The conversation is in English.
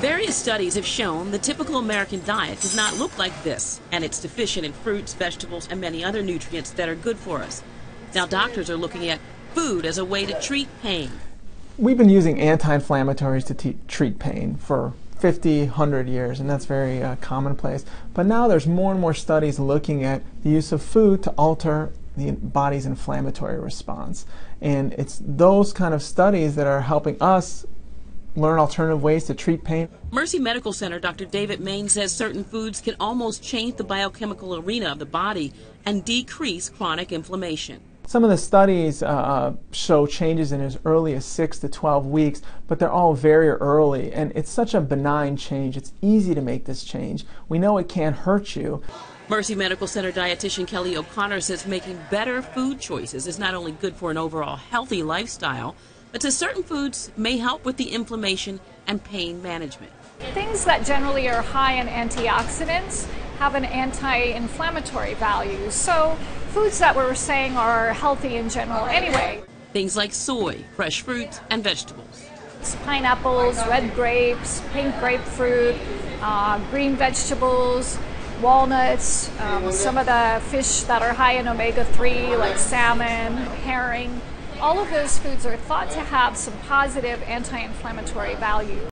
Various studies have shown the typical American diet does not look like this, and it's deficient in fruits, vegetables, and many other nutrients that are good for us. Now, doctors are looking at food as a way to treat pain. We've been using anti inflammatories to treat pain for 50, 100 years, and that's very uh, commonplace. But now there's more and more studies looking at the use of food to alter the body's inflammatory response. And it's those kind of studies that are helping us learn alternative ways to treat pain. Mercy Medical Center Dr. David Maine says certain foods can almost change the biochemical arena of the body and decrease chronic inflammation. Some of the studies uh, uh show changes in as early as 6 to 12 weeks, but they're all very early, and it's such a benign change. It's easy to make this change. We know it can't hurt you. Mercy Medical Center dietitian Kelly O'Connor says making better food choices is not only good for an overall healthy lifestyle, but certain foods may help with the inflammation and pain management. Things that generally are high in antioxidants have an anti-inflammatory value. So foods that we're saying are healthy in general anyway. Things like soy, fresh fruits, and vegetables. Pineapples, red grapes, pink grapefruit, uh, green vegetables, walnuts, um, some of the fish that are high in omega 3, like salmon, herring. All of those foods are thought to have some positive anti inflammatory value.